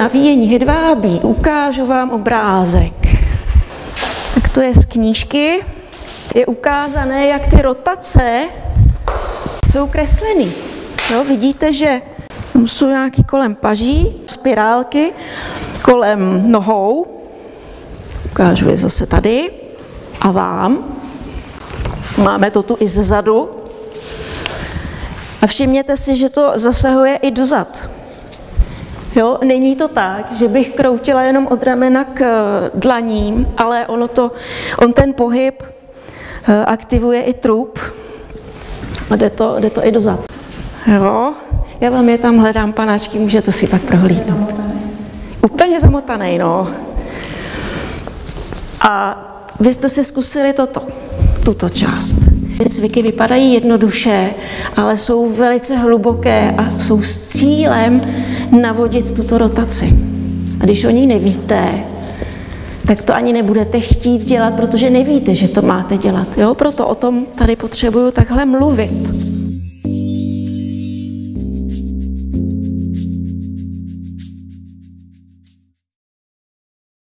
navíjení hedvábí ukážu vám obrázek. Tak to je z knížky. Je ukázané, jak ty rotace jsou kreslený. Jo, vidíte, že tam jsou nějaký kolem paží, spirálky, kolem nohou. Ukážu je zase tady. A vám. Máme to tu i zezadu. A všimněte si, že to zasahuje i dozad. Jo, není to tak, že bych kroutila jenom od ramena k eh, dlaním, ale ono to, on ten pohyb eh, aktivuje i trup a jde to, jde to i dozad. Jo, já vám je tam hledám panáčky, můžete si pak prohlídnout. Úplně zamotaný, no. A vy jste si zkusili toto, tuto část. Cviky vypadají jednoduše, ale jsou velice hluboké a jsou s cílem navodit tuto rotaci. A když o ní nevíte, tak to ani nebudete chtít dělat, protože nevíte, že to máte dělat. Jo? Proto o tom tady potřebuju takhle mluvit.